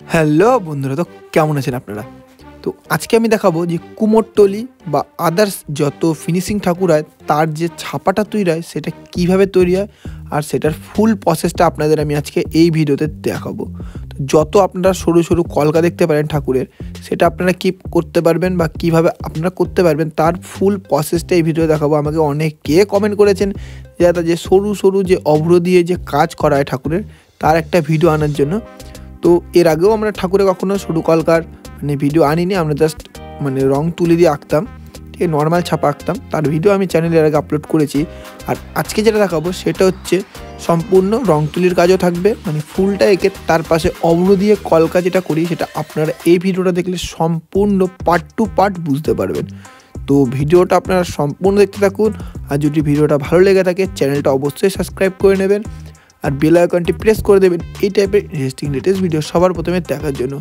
Hello বন্ধুরা, তো কেমন আছেন আপনারা? তো আজকে আমি দেখাবো যে কুমোরটলি বা আদার্স যত ফিনিশিং ঠাকুর হয়, তার যে ছাপাটা তৈরি হয়, সেটা কীভাবে তৈরি হয় আর সেটার ফুল প্রসেসটা আপনাদের আমি আজকে এই ভিডিওতে দেখাবো। যত আপনারা সরু সরু কলকা দেখতে পারেন ঠাকুরের, সেটা আপনারা কি করতে পারবেন বা কীভাবে আপনারা করতে পারবেন, তার ফুল প্রসেসটা এই ভিডিও দেখাবো। আমাকে অনেকে কমেন্ট করেছেন যে যে সরু সরু যে অভ্র দিয়ে যে কাজ করা হয় ঠাকুরের, তার একটা ভিডিও আনার জন্য। তো এর আগেও আমরা ঠাকুরে কখনো সরু কলকার মানে ভিডিও আনিনি, আমরা জাস্ট মানে রং তুলে দিয়ে আঁকতাম, ঠিক আছে নর্মাল ছাপা আঁকতাম। তার ভিডিও আমি চ্যানেলে এর আগে আপলোড করেছি। আর আজকে যেটা দেখাবো সেটা হচ্ছে সম্পূর্ণ রং তুলির কাজও থাকবে মানে ফুলটা এঁকে তার পাশে অব্র দিয়ে কলকা যেটা করি, সেটা আপনারা এই ভিডিওটা দেখলে সম্পূর্ণ পার্ট টু পার্ট বুঝতে পারবেন। তো ভিডিওটা আপনারা সম্পূর্ণ দেখতে থাকুন, আর যদি ভিডিওটা ভালো লেগে থাকে চ্যানেলটা অবশ্যই সাবস্ক্রাইব করে নেবেন। আর বেল আইকনটি প্রেস করে দেবেন। এই টাইপের ইন্টারেস্টিং লেটেস্ট ভিডিও সবার প্রথমে দেখার জন্য।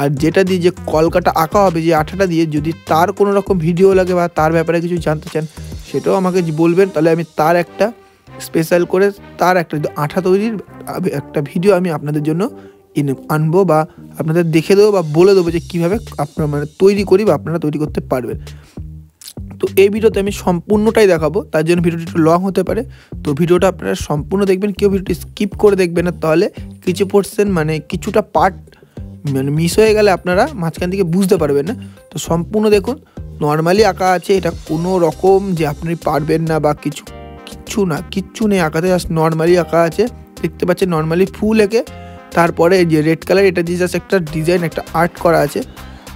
আর যেটা দিয়ে যে কলকাটা আঁকা হবে, যে আঠাটা দিয়ে যদি তার কোনো রকম ভিডিও লাগে বা তার ব্যাপারে কিছু জানতে চান, সেটাও আমাকে বলবেন। তাহলে আমি তার একটা স্পেশাল করে তার একটা আঠা তৈরির একটা ভিডিও আমি আপনাদের জন্য আনব বা আপনাদের দেখে দেবো বা বলে দেবো যে কীভাবে আপনারা মানে তৈরি করি বা আপনারা তৈরি করতে পারবেন। তো এই ভিডিওতে আমি সম্পূর্ণটাই দেখাবো, তার জন্য ভিডিওটি একটু লং হতে পারে। তো ভিডিওটা আপনারা সম্পূর্ণ দেখবেন, কেউ ভিডিওটি স্কিপ করে দেখবেন না, তাহলে কিছু পোর্শন মানে কিছুটা পার্ট মানে মিস হয়ে গেলে আপনারা মাঝখান থেকে বুঝতে পারবেন না। তো সম্পূর্ণ দেখুন নর্মালি আঁকা আছে, এটা কোনো রকম যে আপনি পারবেন না বা কিছু কিচ্ছু না কিচ্ছু নেই আঁকাতে জাস্ট নর্মালি আঁকা আছে। দেখতে পাচ্ছেন নর্মালি ফুল এঁকে, তারপরে যে রেড কালার এটা দিয়ে জাস্ট একটা ডিজাইন একটা আর্ট করা আছে।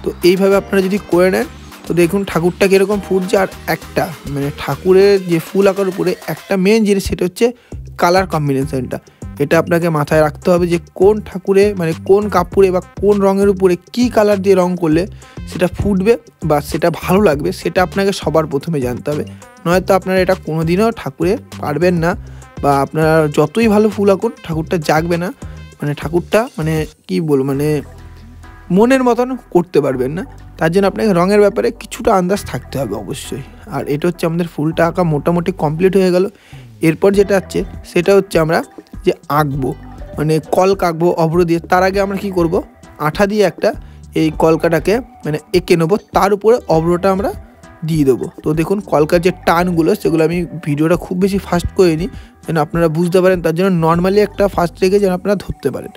তো এইভাবে আপনারা যদি করে নেন তো দেখুন ঠাকুরটা কীরকম ফুটছে আর একটা মানে ঠাকুরের যে ফুল আঁকার উপরে একটা মেন জিনিস সেটা হচ্ছে কালার কম্বিনেশনটা এটা আপনাকে মাথায় রাখতে হবে যে কোন ঠাকুরে মানে কোন কাপড়ে বা কোন রঙের উপরে কি কালার দিয়ে রং করলে সেটা ফুটবে বা সেটা ভালো লাগবে, সেটা আপনাকে সবার প্রথমে জানতে হবে। নয়তো আপনারা এটা কোনো দিনও ঠাকুরে পারবেন না বা আপনারা যতই ভালো ফুল আঁকুন, ঠাকুরটা জাগবে না। মানে ঠাকুরটা মানে কি বলব মানে মনের মতন করতে পারবেন না। তার জন্য আপনাকে রঙের ব্যাপারে কিছুটা আন্দাজ থাকতে হবে অবশ্যই। আর এটা হচ্ছে আমাদের ফুলটা আঁকা মোটামুটি কমপ্লিট হয়ে গেল। এরপর যেটা আছে, সেটা হচ্ছে আমরা যে আঁকবো মানে কলক আঁকবো অভ্র দিয়ে, তার আগে আমরা কি করব? আঠা দিয়ে একটা এই কলকাটাকে মানে এঁকে নেব, তার উপরে অভ্রটা আমরা দিয়ে দেবো। তো দেখুন, কলকার যে টানগুলো, সেগুলো আমি ভিডিওটা খুব বেশি ফাস্ট করে নিই যেন আপনারা বুঝতে পারেন, তার জন্য নর্মালি একটা ফাস্ট রেখে যেন আপনারা ধরতে পারেন।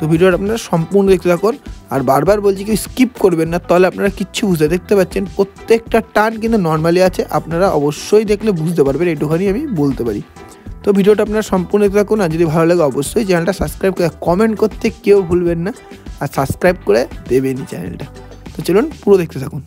তো ভিডিওটা আপনারা সম্পূর্ণ দেখতে থাকুন। আর বারবার বলছি কেউ স্কিপ করবেন না, তাহলে আপনারা কিচ্ছু বুঝতে দেখতে পাচ্ছেন, প্রত্যেকটা টান কিন্তু নর্মালি আছে, আপনারা অবশ্যই দেখলে বুঝতে পারবেন এটুখানি আমি বলতে পারি। তো ভিডিওটা আপনারা সম্পূর্ণ দেখতে থাকুন, আর যদি ভালো লাগে অবশ্যই চ্যানেলটা সাবস্ক্রাইব করে কমেন্ট করতে কেউ ভুলবেন না, আর সাবস্ক্রাইব করে দেবেনি চ্যানেলটা। তো চলুন পুরো দেখতে থাকুন।